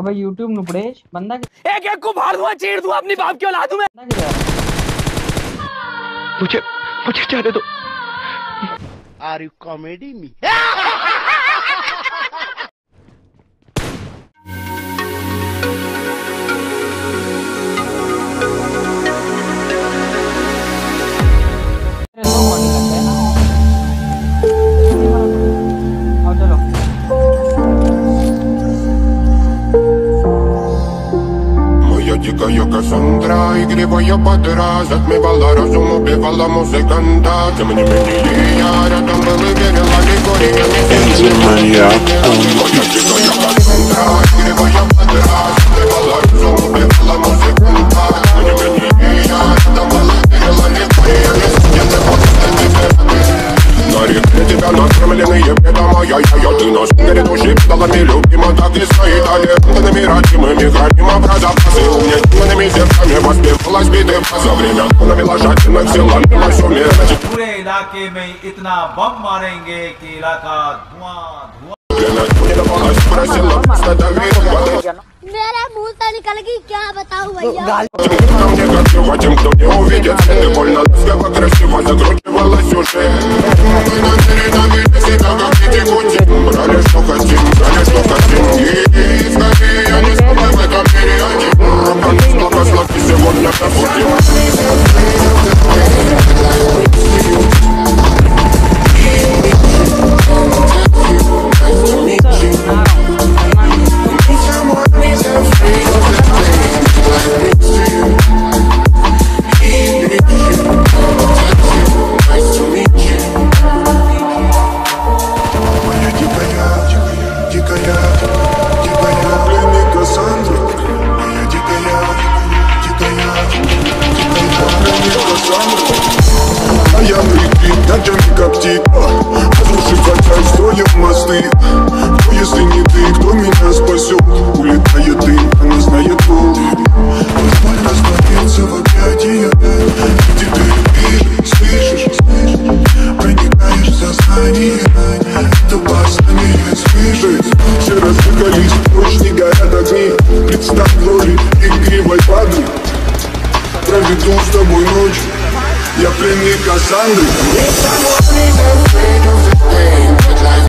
अबे YouTube नुपड़ेश बंदा एक एक को भार दूँगा चीर दूँगा अपनी बाप की औलाद हूँ? मैं मुझे मुझे जाने दो। Are you comedy me? Моя дикая Кассандра, игривая подраз Отмевала разум, убивала музыканта Тем не менее я рядом был и верила Григория Моя дикая Кассандра, реке тебя накормленные предома я, я, я, ты на сумере души педалами любима Так и стоит талентами родимыми Храним образопасы умненными сердцами Воспевалась биты за время Навела жадных сил, ломилась умирать पूरे इलाके में इतना बम मारेंगे कि इलाका धुआं धुआं Время не давалось, просила просто доверия मेरा मुंह से निकल गई क्या बताऊं भैया бегу с тобой ночью Я пленник Кассандры Ты свободный,